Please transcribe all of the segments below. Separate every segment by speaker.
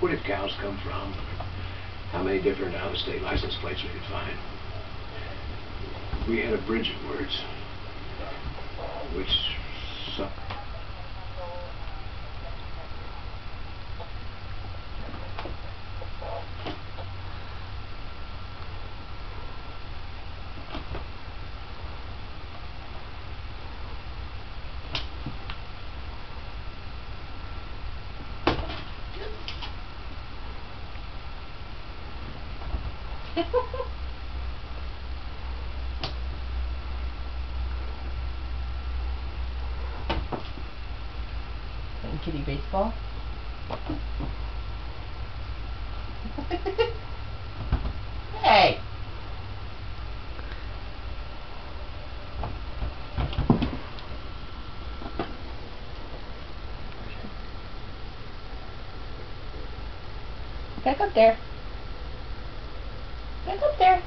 Speaker 1: Where did cows come from? How many different out-of-state license plates we could find? We had a bridge of words, which
Speaker 2: Playing kitty baseball. hey! Back up there. Back up there.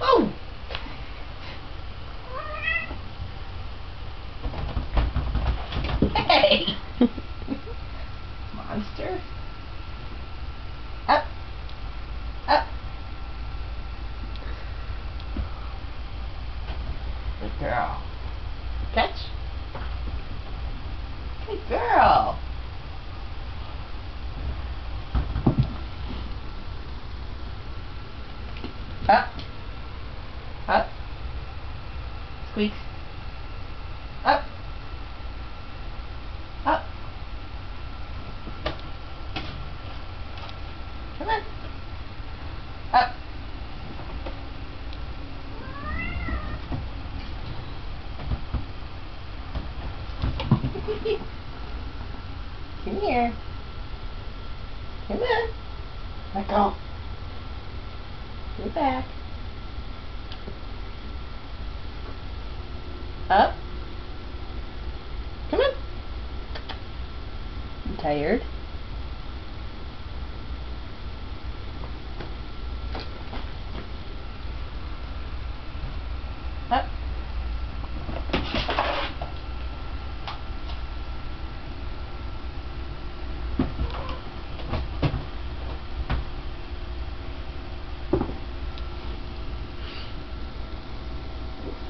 Speaker 2: Oh! Hey! Monster. Up. Up. Good girl. Catch. Good girl. Up. Up. Squeex. Up. Up. Come on. Up. Come here. Come on. Let go. Get back. Up. Come on. I'm tired? Up.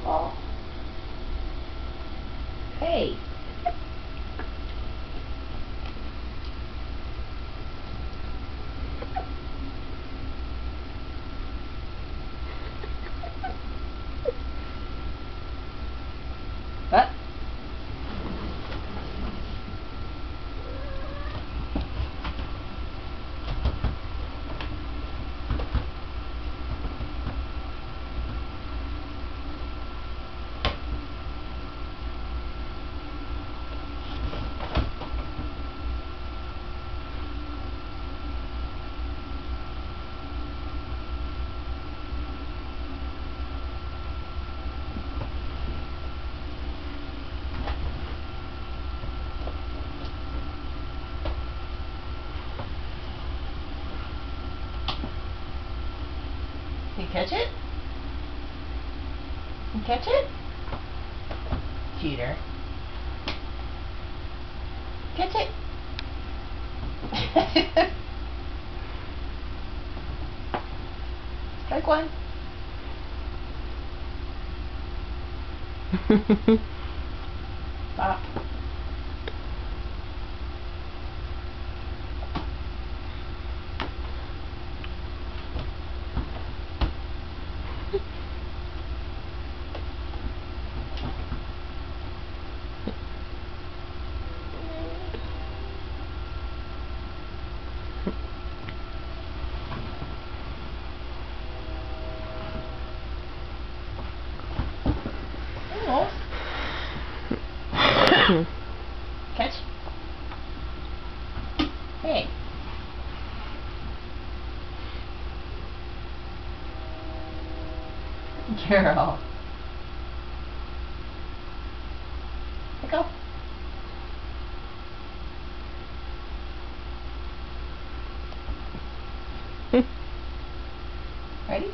Speaker 2: Oh. Hey. What? Can you catch it? You catch it? Cheater. Catch it. Strike one. Mm-hmm. Catch. Hey. Girl. Let go. Ready?